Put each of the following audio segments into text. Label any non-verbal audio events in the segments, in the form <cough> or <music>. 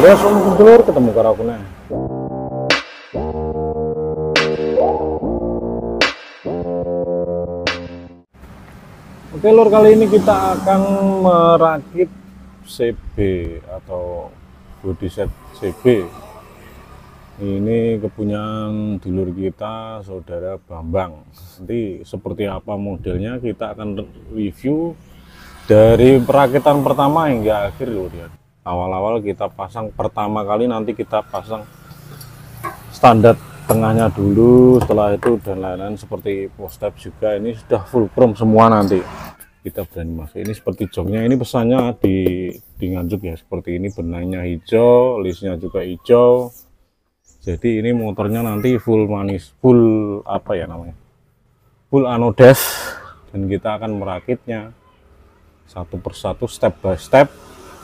Om dulur ketemu karo aku. Oke lur kali ini kita akan merakit CB atau body set CB ini kepunyaan dulur kita saudara Bambang. Nanti seperti apa modelnya kita akan review dari perakitan pertama hingga akhir loh dia awal-awal kita pasang pertama kali nanti kita pasang standar tengahnya dulu setelah itu dan lain-lain seperti post step juga. Ini sudah full chrome semua nanti. Kita berani masuk. Ini seperti joknya ini pesannya di di nganjuk ya. Seperti ini benangnya hijau listnya juga hijau. Jadi ini motornya nanti full manis full apa ya namanya? Full anodes dan kita akan merakitnya satu persatu step by step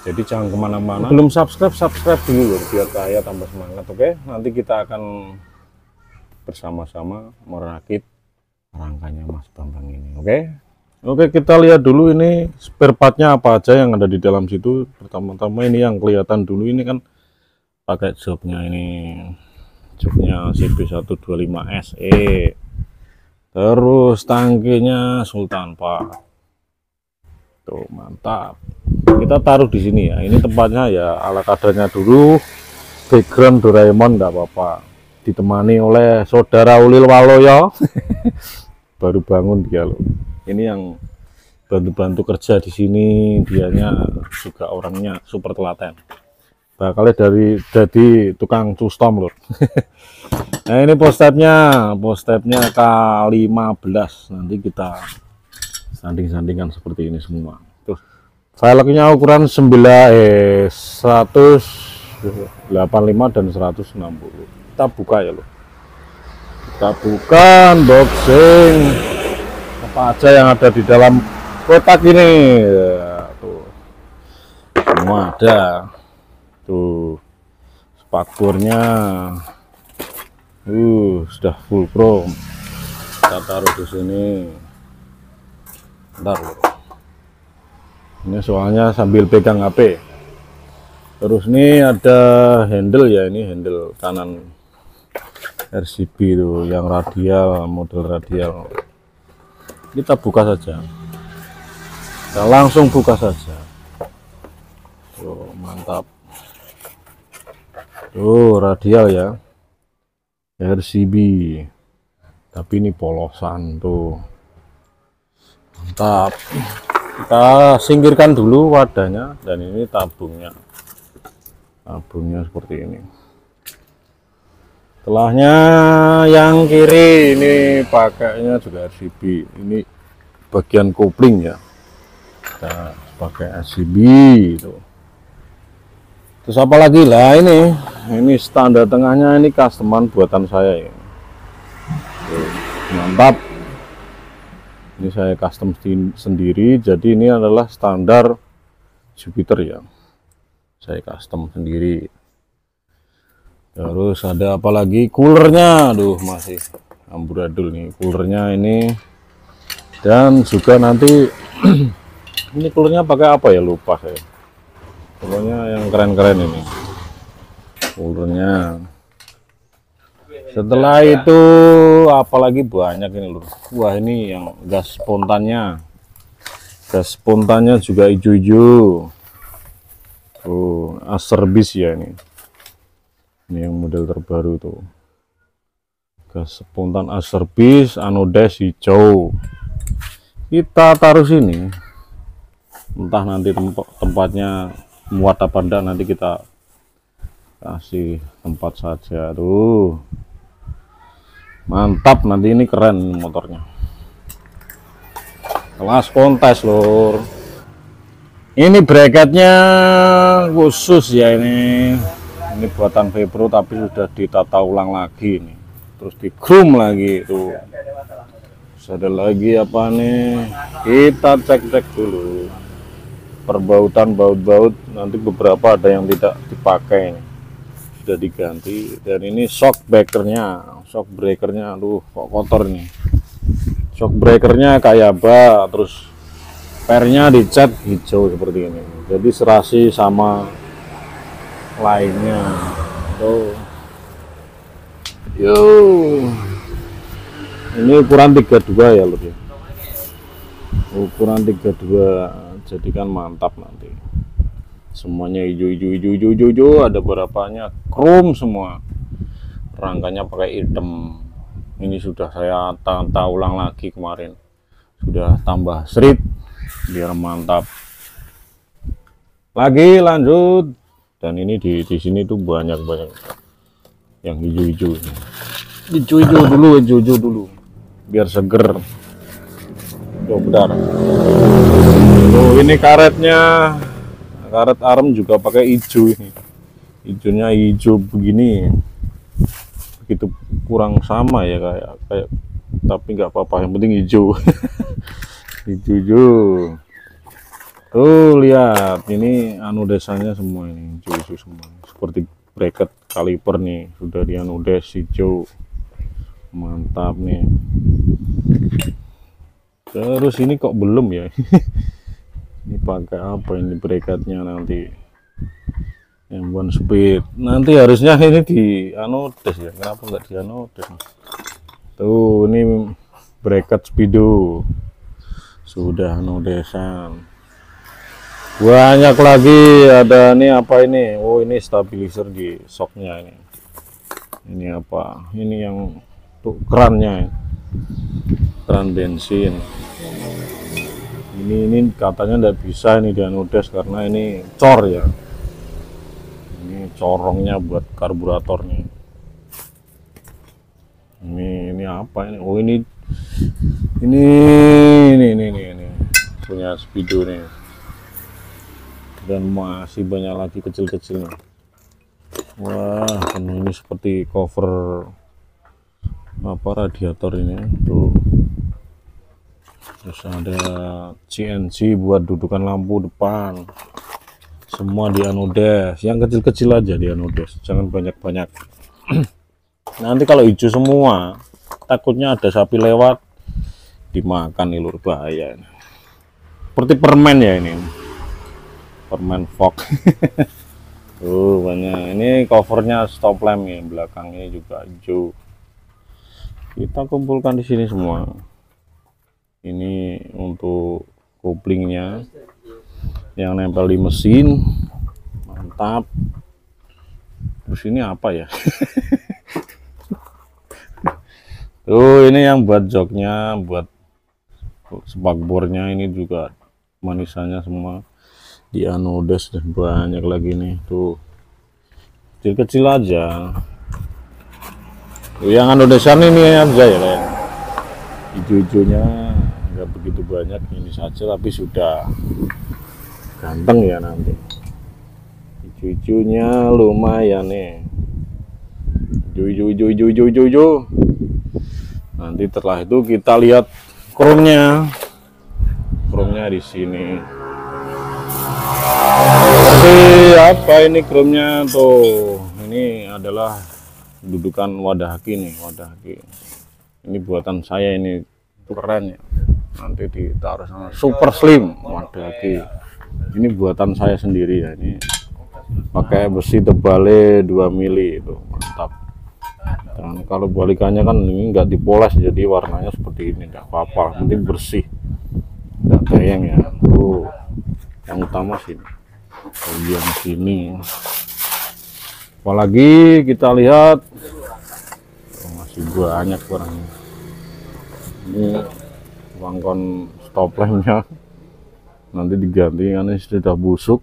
jadi jangan ke mana-mana. Belum subscribe subscribe dulu loh biar saya tambah semangat oke? Nanti kita akan bersama-sama merakit rangkanya Mas Bambang ini oke? Oke kita lihat dulu ini spare partnya apa aja yang ada di dalam situ. Pertama-tama ini yang kelihatan dulu ini kan pakai jobnya ini. Joknya CB125 SE terus tangkinya Sultan Pak. Tuh mantap kita taruh di sini ya. Ini tempatnya ya ala kadarnya dulu. Background Doraemon enggak apa-apa. Ditemani oleh saudara Ulil Waloyo <laughs> baru bangun dia loh. Ini yang bantu-bantu kerja di sini. Dianya juga orangnya super telaten. Bakalnya dari jadi tukang custom lur <laughs> nah ini postepnya. Postepnya K15 nanti kita sanding-sandingkan seperti ini semua velgnya ukuran 9 eh 185 dan 160 kita buka ya loh kita buka unboxing. Apa aja yang ada di dalam kotak ini? Ya, tuh. Semua ada. Tuh spakbornya uh sudah full chrome. Kita taruh di sini. Ntar ini soalnya sambil pegang HP terus ini ada handle ya ini handle kanan RCB itu yang radial model radial. Kita buka saja. Kita langsung buka saja. Tuh mantap. Tuh radial ya. RCB tapi ini polosan tuh. Mantap kita singkirkan dulu wadahnya. Dan ini tabungnya. Tabungnya seperti ini. Setelahnya yang kiri. Ini pakainya juga RCB ini bagian kopling ya. Kita pakai RCB itu. Terus apa lagi? Lah ini. Ini standar tengahnya. Ini customan buatan saya ya mantap ini saya custom sendiri jadi ini adalah standar Jupiter ya. Saya custom sendiri. Terus ada apa lagi? Coolernya. Aduh masih amburadul nih coolernya ini. Dan juga nanti <clears throat> ini coolernya pakai apa ya? Lupa saya. Pokoknya yang keren-keren ini. Ulurnya setelah itu apalagi banyak ini lur. Wah ini yang gas spontannya. Gas spontannya juga hijau-hijau. Oh aserbis ya ini. Ini yang model terbaru tuh. Gas spontan aserbis anodes hijau. Kita taruh sini. Entah nanti tempat tempatnya muat apa enggak nanti kita kasih tempat saja tuh mantap nanti ini keren motornya. Kelas kontes lor ini bracketnya khusus ya ini. Ini buatan Vepro tapi sudah ditata ulang lagi nih terus di chrome lagi tuh terus ada lagi apa nih? Kita cek-cek dulu. Perbautan baut-baut nanti beberapa ada yang tidak dipakai ini. Sudah diganti dan ini shock breakernya shock breakernya aduh kok kotor nih shock breakernya kayak apa terus pernya dicat hijau seperti ini. Jadi serasi sama lainnya. Tuh yo. Ini ukuran 32 ya lur ya. Ukuran 32 jadi kan mantap nanti semuanya hijau hijau hijau hijau hijau, hijau. ada berapanya? Chrome semua. Rangkanya pakai hitam. Ini sudah saya tanta ulang lagi kemarin. Sudah tambah serit biar mantap. Lagi lanjut. Dan ini di di sini tuh banyak banyak yang hijau-hijau hijau-hijau dulu hijau-hijau dulu. Biar seger. Tuh bentar. Tuh ini karetnya karet arm juga pakai hijau ini. Hijaunya hijau begini. Begitu kurang sama ya kayak kayak tapi nggak apa-apa. Yang penting hijau <laughs> hijau tuh lihat. Ini anu desanya semua ini. Hijau-hijau semua. Seperti bracket kaliper nih. Sudah di anu des hijau mantap nih. Terus ini kok belum ya <laughs> ini pakai apa ini bracketnya nanti. Yang one speed. Nanti harusnya ini di anodes ya. Kenapa enggak di anodes tuh ini bracket speedo. Sudah anodesan banyak lagi ada ini apa ini? Oh ini stabilizer di shocknya ini. Ini apa? Ini yang tuh kerannya. Keran bensin ini ini katanya tidak bisa ini di anodes karena ini cor ya. Ini corongnya buat karburatornya ini ini apa ini? Oh ini ini ini ini ini, ini. punya speedo nih. Dan masih banyak lagi kecil-kecilnya wah ini seperti cover apa radiator ini tuh terus ada CNC buat dudukan lampu depan. Semua di anodes yang kecil-kecil aja di anodes jangan banyak-banyak. <clears throat> Nanti kalau hijau semua takutnya ada sapi lewat dimakan nih lur bahaya seperti permen ya ini. Permen fog. <laughs> Tuh banyak. Ini covernya stop lamp ya belakangnya juga hijau. Kita kumpulkan di sini semua ini untuk koplingnya. Yang nempel di mesin. Mantap. Terus ini apa ya? Tuh <laughs> ini yang buat joknya buat spakbornya ini juga manisannya semua. Di anodes dan banyak lagi nih. Tuh. Kecil-kecil aja. Tuh yang anodesan ini aja ya hijau-hijaunya begitu banyak ini saja tapi sudah ganteng ya nanti. Hijau lumayan nih. Hijau hijau hijau hijau nanti setelah itu kita lihat chrome-nya chrome-nya di sini. Oke, apa ini chrome-nya tuh? Ini adalah dudukan wadah haki nih wadah haki. Ini buatan saya ini keren ya nanti ditaruh sama super slim. Wadah haki ini buatan saya sendiri ya ini. Pakai besi tebalnya 2 mili itu. Mantap. Dan kalau balikannya kan ini enggak dipoles jadi warnanya seperti ini. Enggak apa-apa nanti bersih. Enggak gayeng ya. Tuh. Yang utama sini. Bagian sini. Apalagi kita lihat oh, masih banyak barangnya ini wangkon stop lampnya nanti diganti karena sudah busuk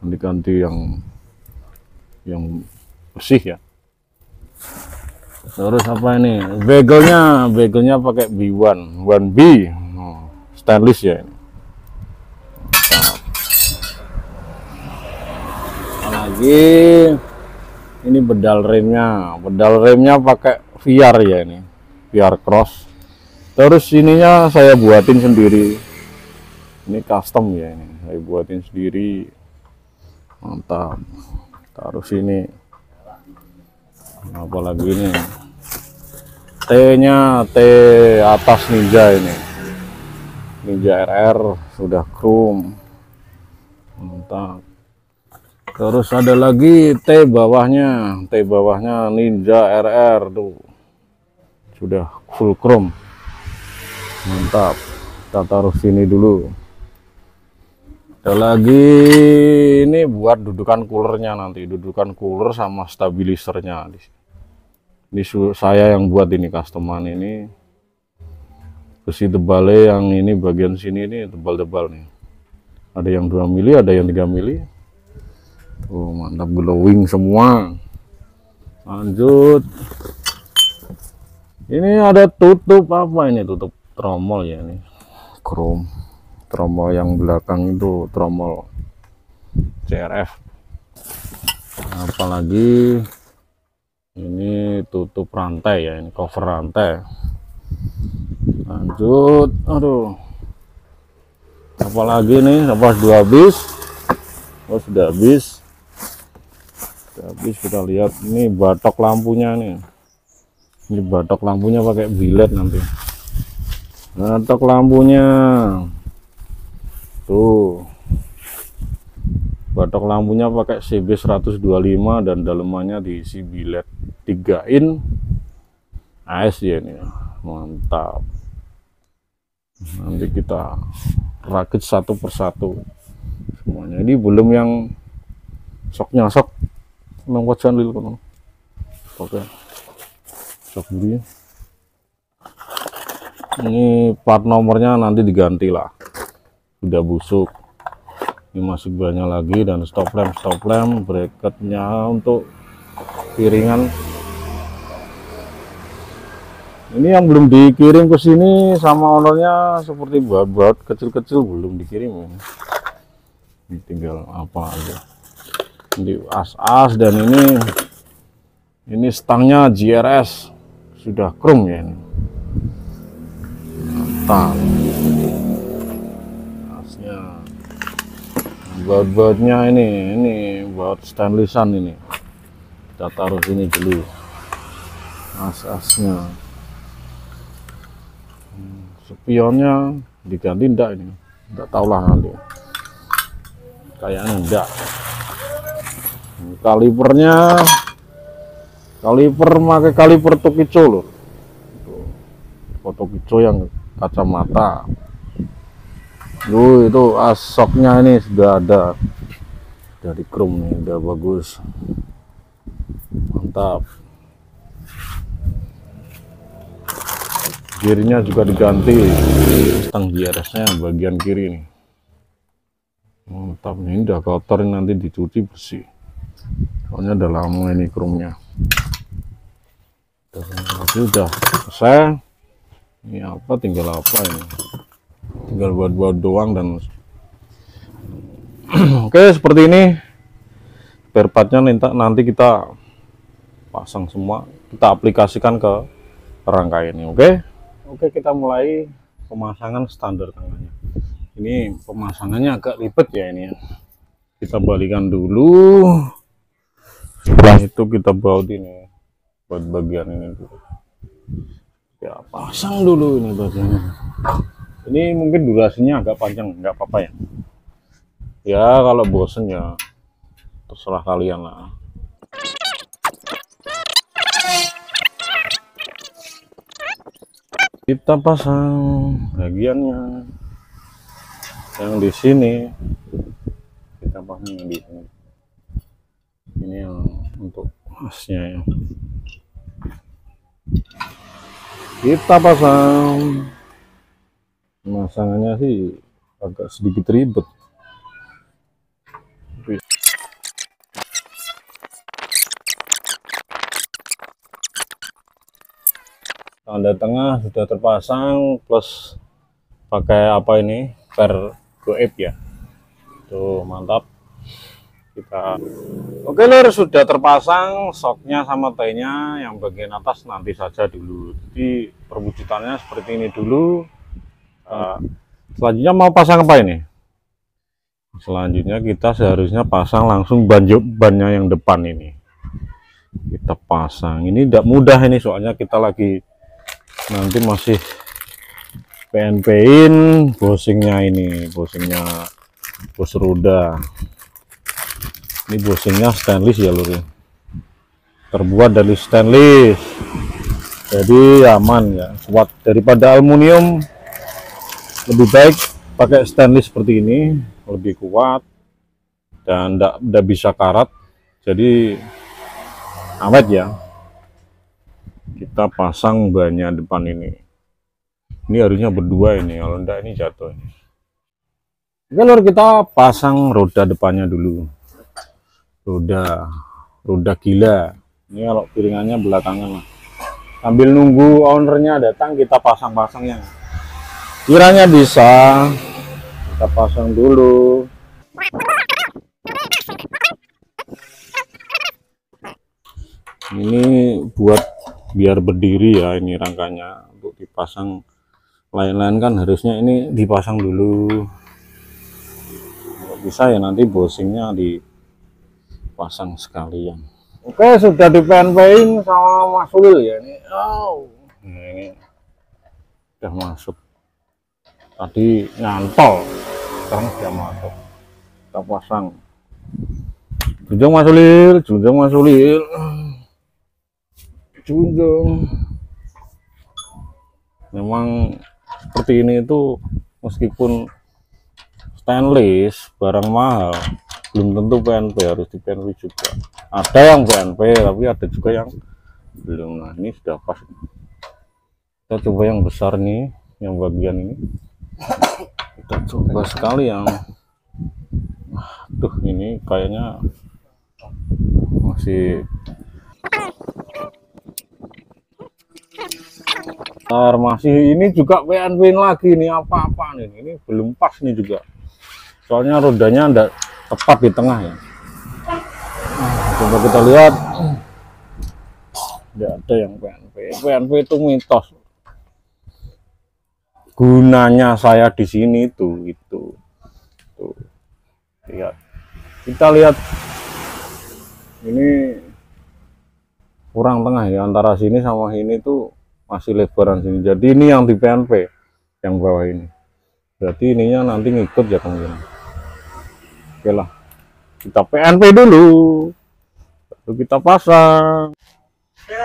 nanti ganti yang yang bersih ya. Terus apa ini? Begelnya begelnya pakai B1 1B oh, stainless ya ini. Lagi ini bedal remnya. Bedal remnya pakai VR ya ini. VR cross terus ininya saya buatin sendiri. Ini custom ya ini. Saya buatin sendiri. Mantap. Taruh sini apalagi ini? T nya T atas ninja ini. Ninja RR sudah chrome. Mantap. Terus ada lagi T bawahnya. T bawahnya Ninja RR tuh. Sudah full chrome mantap. Kita taruh sini dulu. Ada lagi. Ini buat dudukan coolernya nanti. Dudukan cooler sama stabilisernya ini saya yang buat ini customer ini. Besi tebalnya yang ini bagian sini ini tebal-tebal nih. Ada yang 2 mili ada yang 3 mili. Oh mantap. Glowing semua. Lanjut. Ini ada tutup apa ini tutup tromol ya ini. Chrome. Tromol yang belakang itu tromol. CRF apalagi ini tutup rantai ya ini cover rantai. Lanjut. Aduh. Apalagi nih apa dua habis? Oh sudah habis. Sudah habis kita lihat. Ini batok lampunya nih. Ini batok lampunya pakai bilet nanti batok lampunya. Tuh. Batok lampunya pakai CB 125 dan dalemannya diisi bilet 3 in. AS ya ini. Mantap. Nanti kita rakit satu persatu semuanya. Ini belum yang soknya sok memang wajan lil oke. Sok buri ini plat nomornya nanti diganti lah. Sudah busuk. Ini masih banyak lagi dan stop lamp stop lamp bracketnya untuk piringan. Ini yang belum dikirim ke sini sama ownernya seperti buat-buat kecil-kecil belum dikirim ini. Tinggal apa aja. Ini as-as dan ini. Ini stangnya GRS sudah chrome ya ini mantap baut-bautnya ini ini baut stainlessan ini. Kita taruh sini dulu. As-asnya. Spionnya diganti enggak ini? Enggak tahulah nanti. Kayaknya enggak kalipernya kaliper pakai kaliper Tokico loh Tokico yang kacamata. Duh, itu asoknya ini sudah ada. Dari chrome nih udah bagus. Mantap. Kirinya juga diganti. Stang GRS nya bagian kiri nih. Mantap nih udah kotor ini nanti dicuci bersih. Soalnya udah lama ini chrome nya udah selesai ini apa? Tinggal apa ini? Tinggal buat-buat doang dan <clears throat> oke seperti ini. Spare partnya nanti kita pasang semua. Kita aplikasikan ke rangka ini oke? Oke kita mulai pemasangan standar tangannya. Ini pemasangannya agak ribet ya ini ya. Kita balikan dulu. Setelah itu kita baut ini buat bagian ini dulu ya pasang dulu ini bagiannya ini mungkin durasinya agak panjang nggak apa-apa ya. Ya kalau bosen ya terserah kalian lah. Kita pasang bagiannya. Yang di sini kita pasang yang di sini. Ini yang untuk asnya ya kita pasang. Pemasangannya sih agak sedikit ribet. Tanda tengah sudah terpasang plus pakai apa ini? Per goep ya. Tuh mantap kita. Oke lor sudah terpasang soknya sama tainya yang bagian atas nanti saja dulu. Jadi perwujudannya seperti ini dulu. Uh, selanjutnya mau pasang apa ini? Selanjutnya kita seharusnya pasang langsung banjo bannya yang depan ini. Kita pasang. Ini tidak mudah ini soalnya kita lagi nanti masih PNP in bosingnya ini bosingnya bos roda ini bosingnya stainless ya lur ya. Terbuat dari stainless. Jadi aman ya. Kuat. Daripada aluminium lebih baik pakai stainless seperti ini. Lebih kuat. Dan tidak bisa karat. Jadi awet ya. Kita pasang banyak depan ini. Ini harusnya berdua ini. Kalau enggak ini jatuh ini. Oke lor kita pasang roda depannya dulu roda roda gila. Ini kalau piringannya belakangan lah. Sambil nunggu ownernya datang kita pasang-pasangnya kiranya bisa. Kita pasang dulu. Ini buat biar berdiri ya ini rangkanya. Untuk dipasang. Lain-lain kan harusnya ini dipasang dulu. Bisa ya nanti bosingnya dipasang sekalian. Oke sudah di PNP sama Mas Ulil ya ini. Oh nah, ini sudah masuk. Tadi nyantol. Sekarang sudah masuk. Kita pasang. Junjung Mas Ulil junjung Mas Ulil junjung. Memang seperti ini itu meskipun stainless barang mahal belum tentu PNP harus di PNP juga. Ada yang PNP tapi ada juga yang belum. Nah ini sudah pas. Kita coba yang besar nih yang bagian ini. Kita coba sekali yang tuh ini kayaknya masih Ntar masih ini juga PNP lagi nih apa-apa nih ini belum pas nih juga. Soalnya rodanya tidak tepat di tengah ya. Coba kita lihat. Tidak ada yang PNP PNP itu mitos. Gunanya saya di sini tuh itu. Tuh. Lihat. Kita lihat. Ini kurang tengah ya antara sini sama ini tuh masih lebaran sini. Jadi ini yang di PNP yang bawah ini. Berarti ininya nanti ngikut ya kemungkinan oke lah kita PNP dulu. Lalu kita pasang.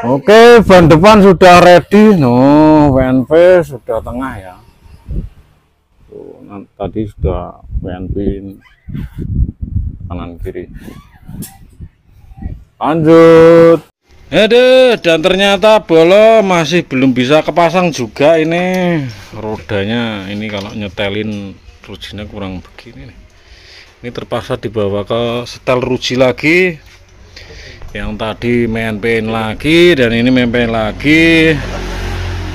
Oke ban depan sudah ready. No PNP sudah tengah ya. Tuh, tadi sudah PNP kanan kiri. Lanjut. Aduh, dan ternyata bolo masih belum bisa kepasang juga ini. Rodanya. Ini kalau nyetelin rujinya kurang begini nih. Ini terpaksa dibawa ke setel ruji lagi. Yang tadi main-main lagi dan ini main-main lagi.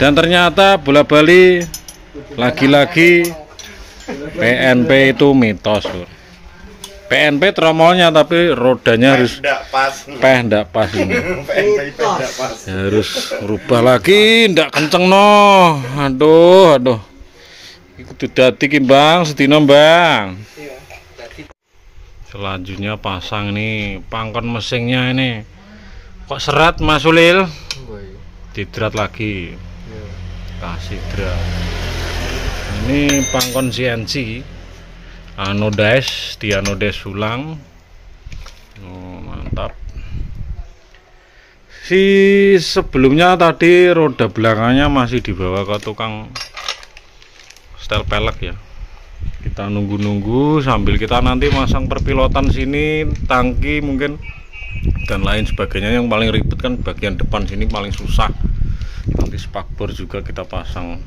Dan ternyata bola bali lagi-lagi PNP itu mitos, Bro. PNP tromolnya tapi rodanya harus peh ndak pas ini. <laughs> Harus rubah lagi ndak kenceng no. Aduh aduh. Itu dadi ki bang bang selanjutnya pasang ini pangkon mesinnya ini. Kok serat mas Ulil? Didrat lagi. Kasih drat. Ini pangkon CNC anodes dianodes ulang. Oh, mantap. Si sebelumnya tadi roda belakangnya masih dibawa ke tukang setel pelek ya kita nunggu-nunggu sambil kita nanti masang perpilotan sini tangki mungkin dan lain sebagainya. Yang paling ribet kan bagian depan sini paling susah. Nanti spakbor juga kita pasang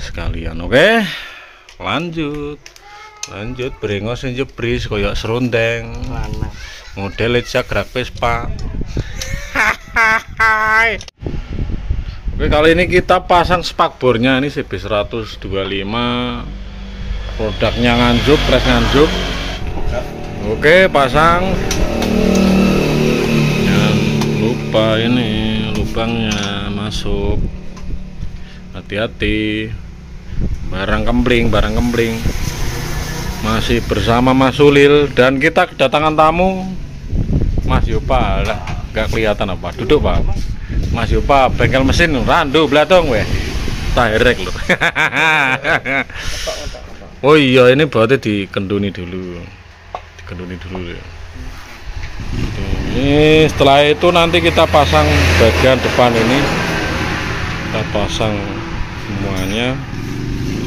sekalian oke? Lanjut. Lanjut brengos jebris koyok serundeng. Model gerak Vespa. Oke kali ini kita pasang spakbornya. Ini CB 125 produknya nganjuk press nganjuk. Oke pasang. Jangan lupa ini lubangnya masuk. Hati-hati. Barang kembling barang kembling masih bersama Mas Sulil dan kita kedatangan tamu. Mas Yopa lah nggak kelihatan apa? Duduk Pak. Mas Yopa bengkel mesin randu belatong weh. Taherek <laughs> loh oh iya ini berarti dikenduni dulu. Dikenduni dulu ya. Ini setelah itu nanti kita pasang bagian depan ini. Kita pasang semuanya.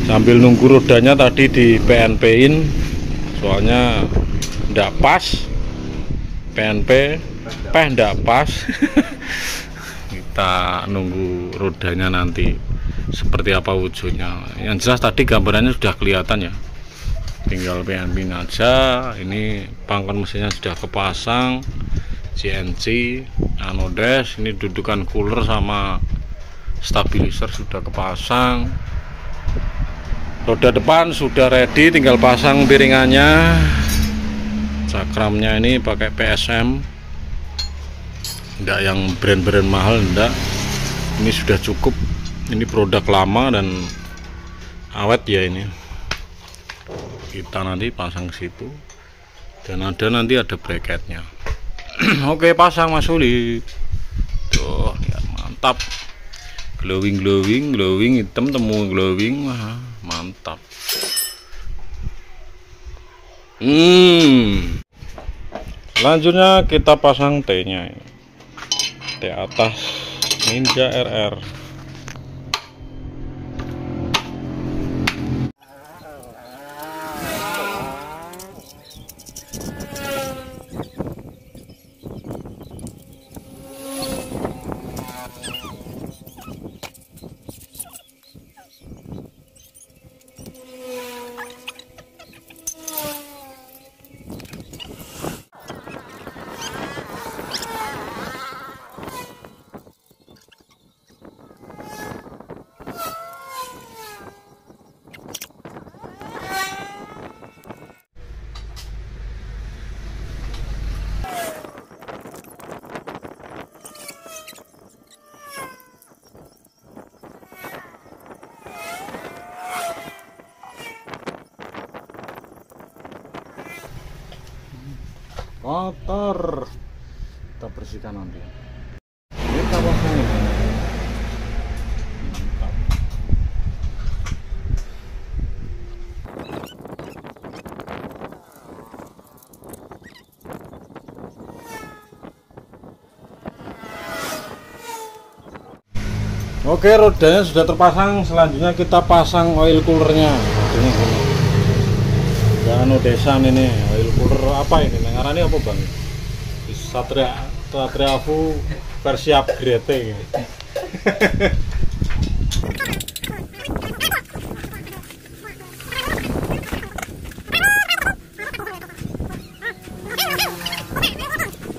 Sambil nunggu rodanya tadi di PNP in soalnya ndak pas. PNP peh ndak pas. <laughs> Kita nunggu rodanya nanti seperti apa wujudnya. Yang jelas tadi gambarannya sudah kelihatan ya. Tinggal PNP aja ini pangkon mesinnya sudah kepasang CNC anodes ini dudukan cooler sama stabilizer sudah kepasang. Roda depan sudah ready tinggal pasang piringannya. Cakramnya ini pakai PSM enggak yang brand-brand mahal enggak ini sudah cukup ini produk lama dan awet ya ini. Kita nanti pasang situ. Dan ada nanti ada bracketnya. <clears throat> Oke pasang mas Uli. Tuh lihat mantap. Glowing glowing glowing hitam temu glowing. Wah mantap. Hmm. Selanjutnya kita pasang T nya T atas Ninja RR kotor kita bersihkan nanti. Ini kawasan ini. Oke rodanya sudah terpasang. Selanjutnya kita pasang oil coolernya. Ini gini anu desa ini oil cooler apa ini ini apa bang Satria Satria Afu versi upgrade ini.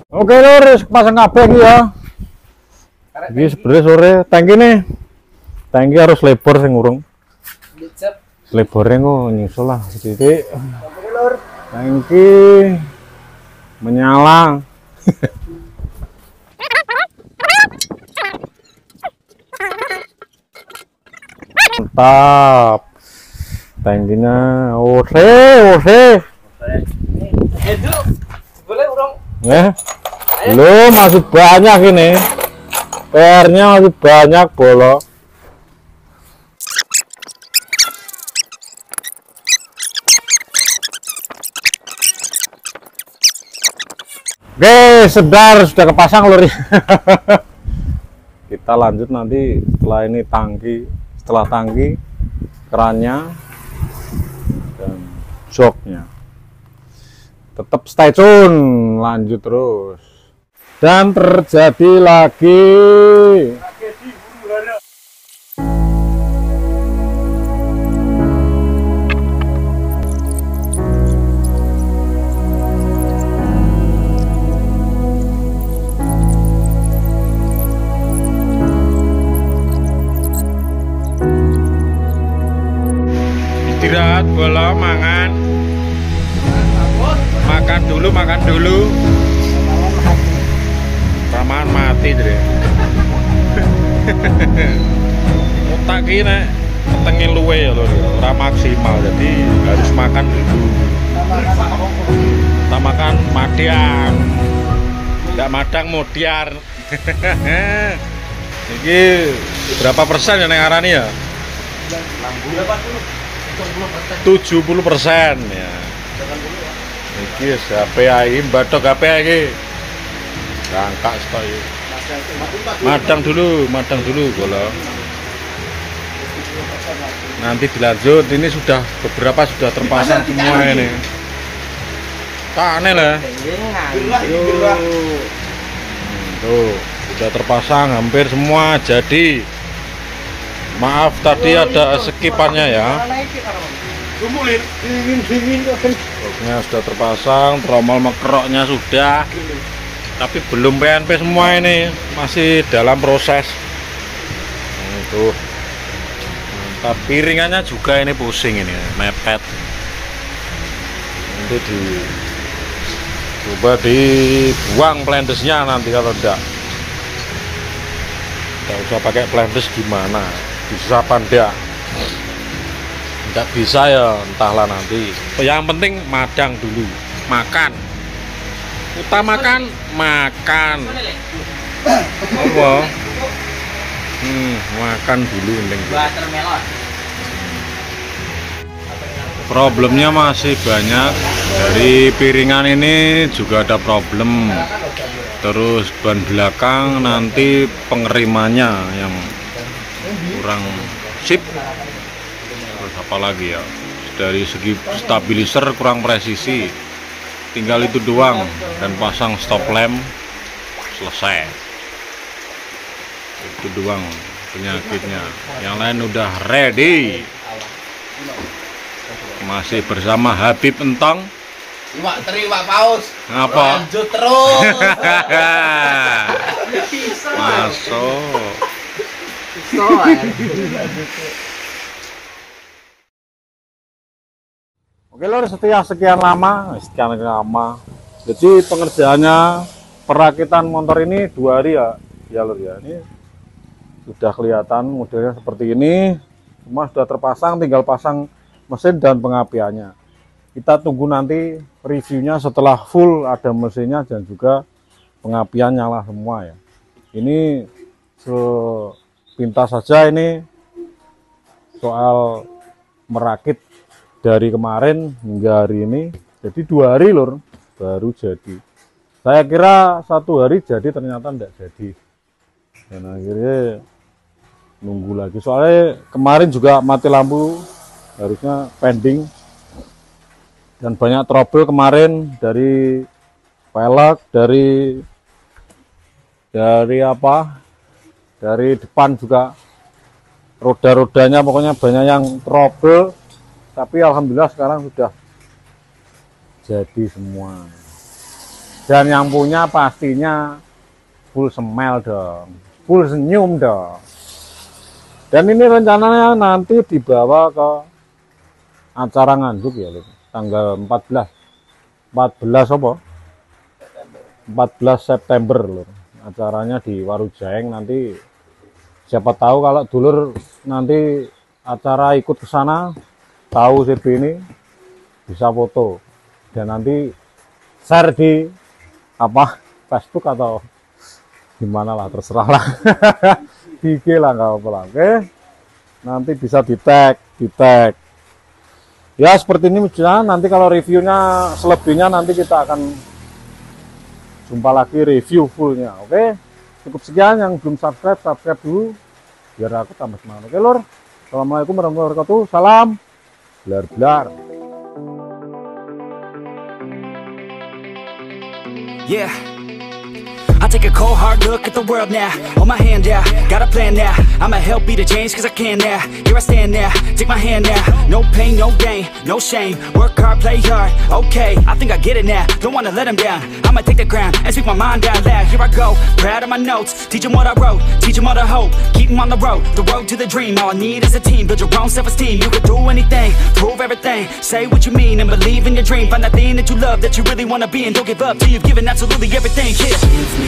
Oke lur, pasang kabeh iki ya. Iki sebenarnya sore tangki nih. Tangki harus lebar sing urung. Lebarnya kok nyusul lah titik. Tangki menyala. Mantap. Tangkinya ose. Boleh urung. Ya. Belum masih banyak ini. PR-nya masih banyak bolok. Oke, sedar sudah kepasang lur. <laughs> Kita lanjut nanti setelah ini tangki, setelah tangki kerannya dan joknya. Tetap stay tune, lanjut terus. Dan terjadi lagi istirahat bola mangan. Makan dulu makan dulu. Ramaan mati deh otak ini nek ketengin luwe ya lho ora maksimal jadi harus makan dulu. Kita makan madiang tidak madang modiar. <laughs> Ini berapa persen ya neng arani ya 70 persen ya. Iki HP ini batok HP ini Rangkak stok yuk. Madang dulu, madang dulu kalau. Nanti dilanjut. Ini sudah beberapa sudah terpasang semua ini. Tak aneh lah. Yo. Hmm, Tuh, sudah terpasang hampir semua jadi. Maaf tadi ada skipannya ya. Boxnya sudah terpasang, tromol mekeroknya sudah. Tapi belum PNP semua ini, masih dalam proses. Nah, Itu. Mantap. Piringannya juga ini pusing ini, mepet. Nanti di coba dibuang plendesnya nanti kalau enggak. Tidak usah pakai plendes gimana? Bisa enggak? nggak bisa ya entahlah nanti. Yang penting madang dulu. Makan. Utamakan makan. Apa? Hmm, makan dulu penting problemnya masih banyak. Dari piringan ini juga ada problem. Terus ban belakang nanti pengerimannya yang kurang sip. Terus apa lagi ya? Dari segi stabilizer kurang presisi. Tinggal itu doang dan pasang stop lamp selesai. Itu doang penyakitnya. Yang lain udah ready. Masih bersama Habib Entong Iwak teri, iwak paus. apa Lanjut terus. <laughs> masuk Oke lor setelah sekian lama, sekian lama. Jadi pengerjaannya perakitan motor ini dua hari ya, ya lor ya. Ini sudah kelihatan modelnya seperti ini. Semua sudah terpasang, tinggal pasang mesin dan pengapiannya. Kita tunggu nanti reviewnya setelah full ada mesinnya dan juga pengapian nyala semua ya. Ini sepintas saja ini soal merakit dari kemarin hingga hari ini. Jadi dua hari lur baru jadi. Saya kira satu hari jadi ternyata tidak jadi. Dan akhirnya nunggu lagi. Soalnya kemarin juga mati lampu harusnya pending. Dan banyak trouble kemarin dari pelek dari dari apa dari depan juga roda-rodanya pokoknya banyak yang trouble. Tapi alhamdulillah sekarang sudah jadi semua. Dan yang punya pastinya full smell dong. Full senyum dong. Dan ini rencananya nanti dibawa ke acara nganduk ya tanggal 14 14 apa? 14 September Lur. Acaranya di Warujaeng nanti siapa tahu kalau dulur nanti acara ikut ke sana tahu CB ini bisa foto. Dan nanti share di apa Facebook atau gimana lah terserah lah. <laughs> Di IG lah nggak apa lah oke? Nanti bisa di tag di tag. Ya seperti ini nanti kalau reviewnya selebihnya nanti kita akan jumpa lagi review fullnya. Oke cukup sekian yang belum subscribe subscribe dulu biar aku tambah semangat. Oke lor assalamualaikum warahmatullahi wabarakatuh. Salam. Blar blar. Yeah. I take a cold hard look at the world now. Hold my hand out, got a plan now. I'ma help be the change cause I can now. Here I stand now, take my hand now. No pain, no gain, no shame. Work hard, play hard, okay. I think I get it now, don't wanna let them down. I'ma take the ground and speak my mind out loud. Here I go, proud of my notes Teach them what I wrote, teach them all the hope. Keep them on the road, the road to the dream. All I need is a team, build your own self-esteem. You can do anything, prove everything. Say what you mean and believe in your dream. Find that thing that you love, that you really wanna be. And don't give up till you've given absolutely everything. Yeah.